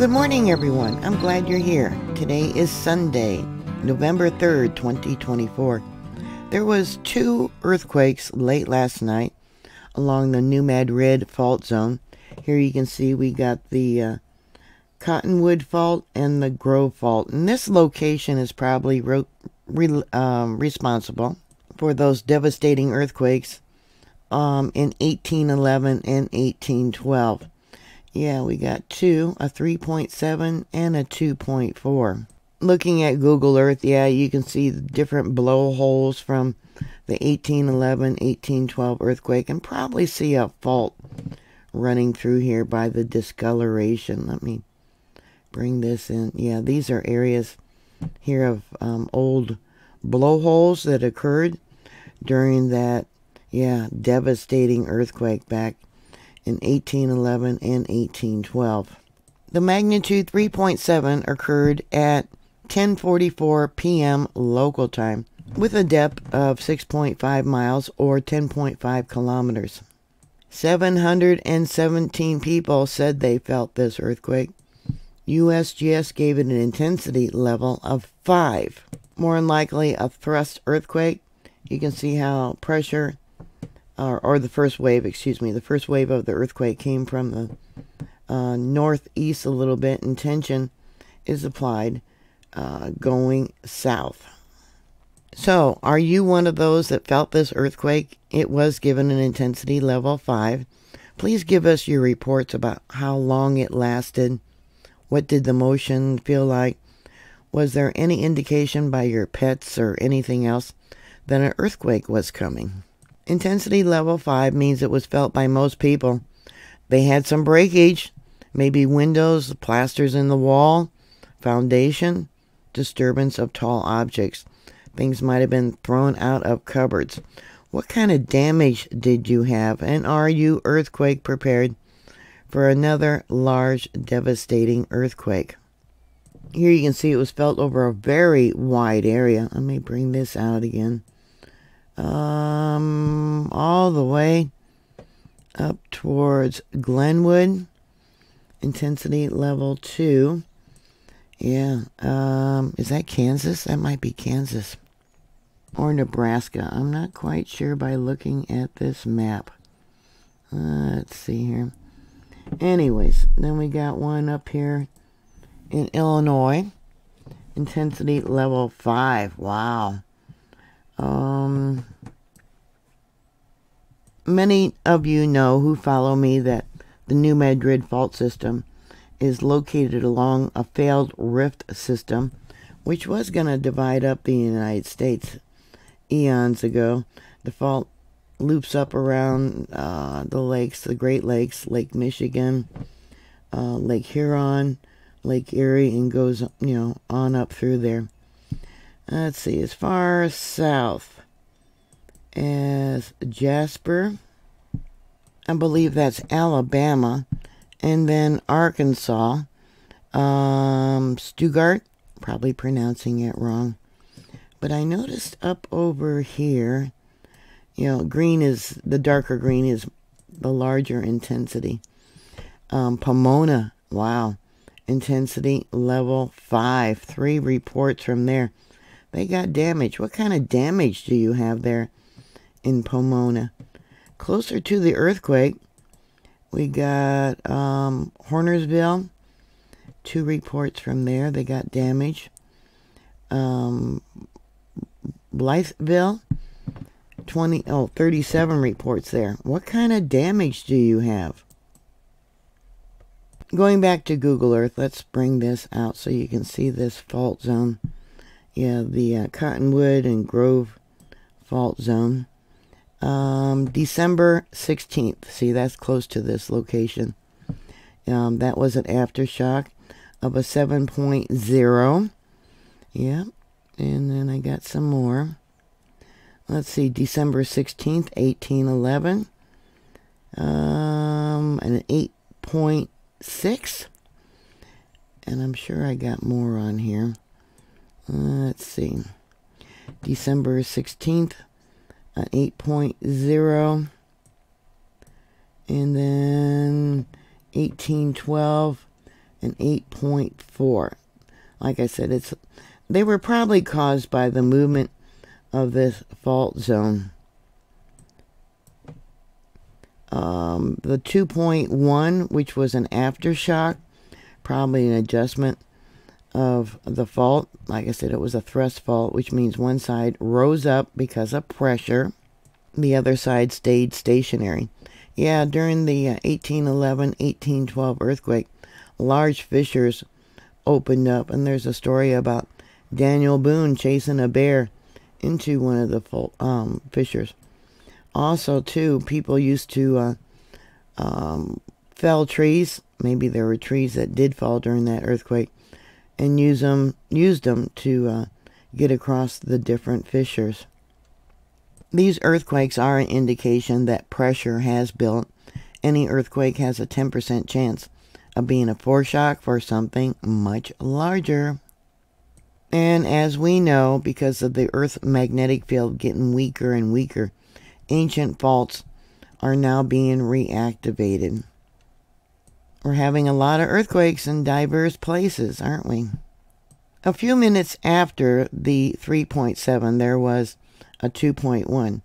Good morning, everyone. I'm glad you're here. Today is Sunday, November 3rd, 2024. There was two earthquakes late last night along the New Madrid fault zone. Here you can see we got the uh, Cottonwood Fault and the Grove Fault. And this location is probably re um, responsible for those devastating earthquakes um, in 1811 and 1812. Yeah, we got two, a 3.7 and a 2.4. Looking at Google Earth, yeah, you can see the different blowholes from the 1811 1812 earthquake and probably see a fault running through here by the discoloration. Let me bring this in. Yeah, these are areas here of um, old blowholes that occurred during that, yeah, devastating earthquake back in 1811 and 1812. The magnitude 3.7 occurred at 10:44 p.m. local time with a depth of 6.5 miles or 10.5 kilometers. 717 people said they felt this earthquake. USGS gave it an intensity level of 5. More than likely a thrust earthquake. You can see how pressure, or, or the first wave, excuse me, the first wave of the earthquake came from the uh, northeast a little bit, and tension is applied uh, going south. So, are you one of those that felt this earthquake? It was given an intensity level 5. Please give us your reports about how long it lasted what did the motion feel like? Was there any indication by your pets or anything else that an earthquake was coming? Intensity level 5 means it was felt by most people. They had some breakage, maybe windows, plasters in the wall, foundation, disturbance of tall objects. Things might have been thrown out of cupboards. What kind of damage did you have, and are you earthquake prepared? for another large devastating earthquake. Here you can see it was felt over a very wide area. Let me bring this out again. Um, all the way up towards Glenwood. Intensity level 2. Yeah. Um, is that Kansas? That might be Kansas. Or Nebraska. I'm not quite sure by looking at this map. Uh, let's see here. Anyways, then we got one up here in Illinois. Intensity level 5. Wow. Um, many of you know who follow me that the New Madrid fault system is located along a failed rift system, which was going to divide up the United States eons ago. The fault loops up around uh, the lakes, the Great Lakes, Lake Michigan, uh, Lake Huron, Lake Erie, and goes, you know, on up through there. Let's see, as far south as Jasper, I believe that's Alabama, and then Arkansas, um, Stuttgart, probably pronouncing it wrong. But I noticed up over here, you know, green is, the darker green is the larger intensity. Um, Pomona, wow, intensity level 5. Three reports from there. They got damage. What kind of damage do you have there in Pomona? Closer to the earthquake, we got um, Hornersville. Two reports from there. They got damage. Um, Blytheville, 20, oh, 37 reports there. What kind of damage do you have? Going back to Google Earth, let's bring this out so you can see this fault zone. Yeah, the uh, Cottonwood and Grove fault zone. Um, December 16th. See, that's close to this location. Um, that was an aftershock of a 7.0. Yeah, and then I got some more let's see, December 16th, 1811. Um, an 8.6. And I'm sure I got more on here. Uh, let's see. December 16th, an 8.0. And then 1812, and 8.4. Like I said, it's they were probably caused by the movement of this fault zone. Um, the 2.1, which was an aftershock, probably an adjustment of the fault. Like I said, it was a thrust fault, which means one side rose up because of pressure, the other side stayed stationary. Yeah, during the 1811 uh, 1812 earthquake, large fissures opened up, and there's a story about Daniel Boone chasing a bear into one of the um, fissures. Also, too, people used to uh, um, fell trees. Maybe there were trees that did fall during that earthquake, and use them used them to uh, get across the different fissures. These earthquakes are an indication that pressure has built. Any earthquake has a 10% chance of being a foreshock for something much larger. And as we know, because of the Earth's magnetic field getting weaker and weaker, ancient faults are now being reactivated. We're having a lot of earthquakes in diverse places, aren't we? A few minutes after the 3.7, there was a 2.1.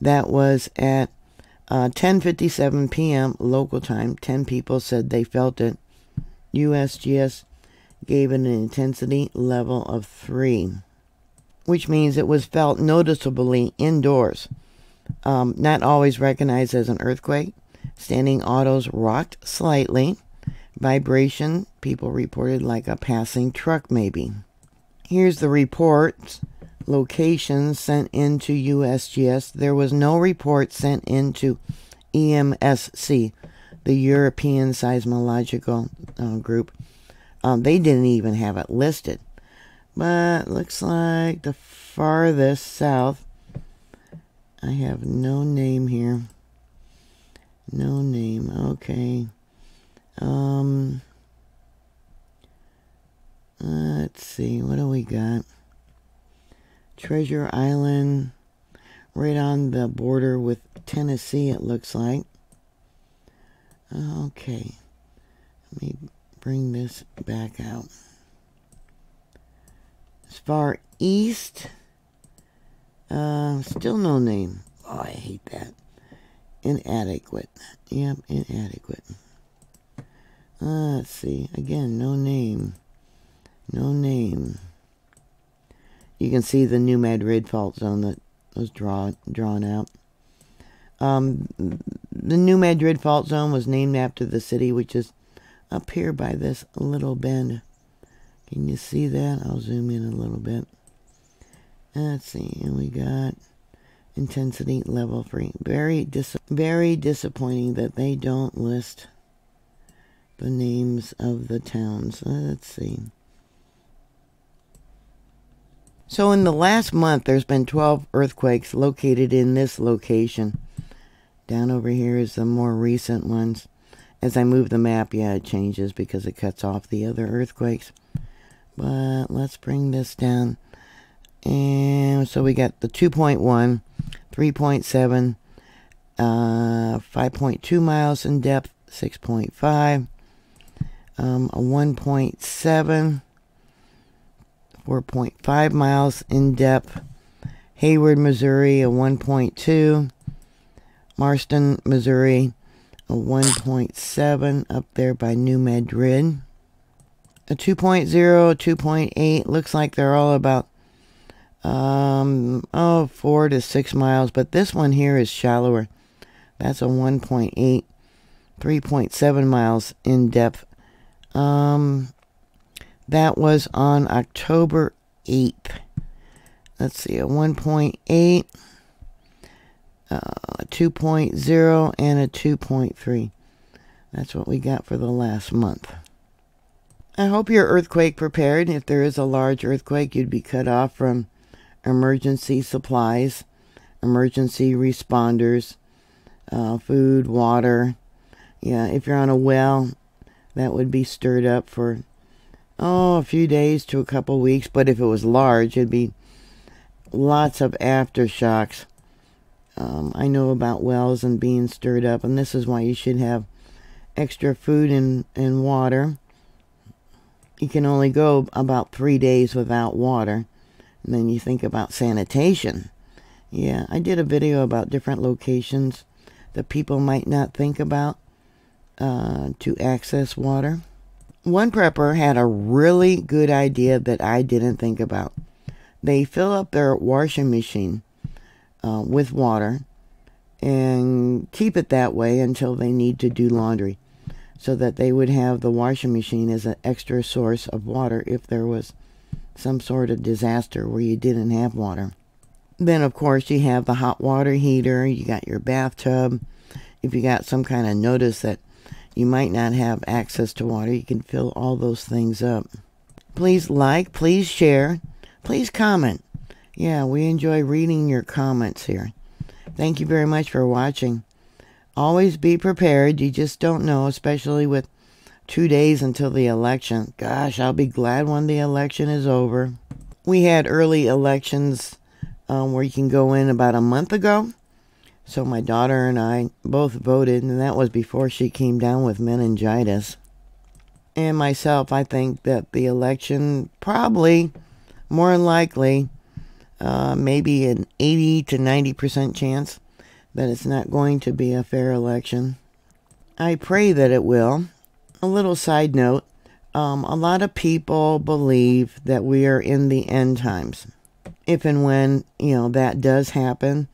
That was at 10:57 uh, p.m. local time. 10 people said they felt it. USGS gave it an intensity level of 3, which means it was felt noticeably indoors. Um, not always recognized as an earthquake. Standing autos rocked slightly. Vibration, people reported like a passing truck, maybe. Here's the reports. Locations sent into USGS. There was no report sent into EMSC, the European Seismological uh, Group. Um, they didn't even have it listed. But looks like the farthest south, I have no name here. No name. Okay. Um. Let's see. What do we got? Treasure Island, right on the border with Tennessee. It looks like. Okay. Let me bring this back out. As far east, uh, still no name. Oh, I hate that. Inadequate. Yep, inadequate. Uh, let's see. Again, no name. No name. You can see the New Madrid fault zone that was draw, drawn out. Um, the New Madrid fault zone was named after the city, which is up here by this little bend. Can you see that? I'll zoom in a little bit. Let's see, and we got intensity level three. Very dis very disappointing that they don't list the names of the towns. Uh, let's see. So in the last month, there's been 12 earthquakes located in this location. Down over here is the more recent ones. As I move the map, yeah, it changes because it cuts off the other earthquakes. But let's bring this down. And so we got the 2.1, 3.7, uh, 5.2 miles in depth, 6.5, um, a 1.7, 4.5 miles in depth, Hayward, Missouri, a 1.2, Marston, Missouri, a 1.7 up there by New Madrid. A 2.0, 2.8, looks like they're all about, um, oh, four to six miles, but this one here is shallower. That's a 1.8, 3.7 miles in depth. Um, that was on October 8th. Let's see, a 1.8 uh, a 2.0, and a 2.3. That's what we got for the last month. I hope you're earthquake prepared. If there is a large earthquake, you'd be cut off from emergency supplies, emergency responders, uh, food, water. Yeah, if you're on a well, that would be stirred up for, oh, a few days to a couple weeks. But if it was large, it'd be lots of aftershocks um, I know about wells and being stirred up, and this is why you should have extra food and, and water. you can only go about three days without water. And then you think about sanitation. Yeah, I did a video about different locations that people might not think about uh, to access water. One prepper had a really good idea that I didn't think about. They fill up their washing machine uh, with water and keep it that way until they need to do laundry so that they would have the washing machine as an extra source of water if there was some sort of disaster where you didn't have water. Then, of course, you have the hot water heater, you got your bathtub. If you got some kind of notice that you might not have access to water, you can fill all those things up. Please like, please share, please comment. Yeah, we enjoy reading your comments here. Thank you very much for watching. Always be prepared. You just don't know, especially with two days until the election. Gosh, I'll be glad when the election is over. We had early elections um, where you can go in about a month ago. So my daughter and I both voted, and that was before she came down with meningitis. And myself, I think that the election probably, more than likely, uh, maybe an 80 to 90% chance that it's not going to be a fair election. I pray that it will. A little side note um, a lot of people believe that we are in the end times. If and when, you know, that does happen,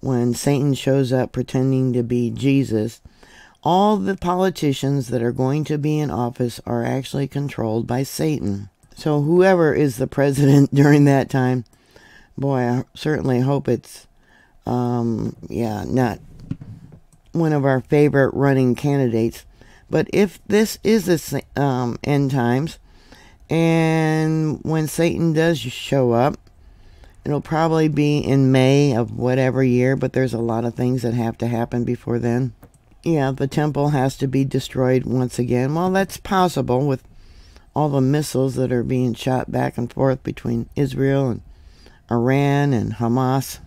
when Satan shows up pretending to be Jesus, all the politicians that are going to be in office are actually controlled by Satan. So whoever is the president during that time, boy, I certainly hope it's, um, yeah, not one of our favorite running candidates. But if this is the um, end times, and when Satan does show up, it'll probably be in May of whatever year, but there's a lot of things that have to happen before then. Yeah, the temple has to be destroyed once again. Well, that's possible with all the missiles that are being shot back and forth between Israel and Iran and Hamas.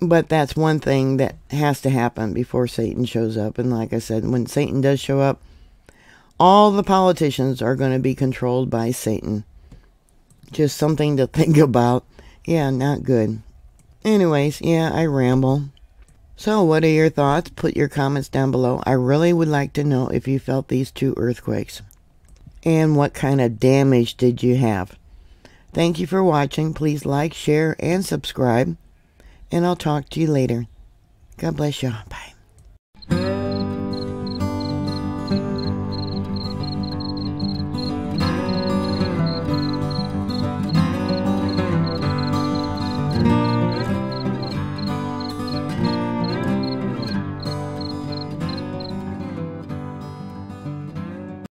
But that's one thing that has to happen before Satan shows up. And like I said, when Satan does show up, all the politicians are going to be controlled by Satan. Just something to think about. Yeah, not good. Anyways, yeah, I ramble. So, what are your thoughts? Put your comments down below. I really would like to know if you felt these two earthquakes. And what kind of damage did you have? Thank you for watching. Please like, share, and subscribe. And I'll talk to you later. God bless you. Bye.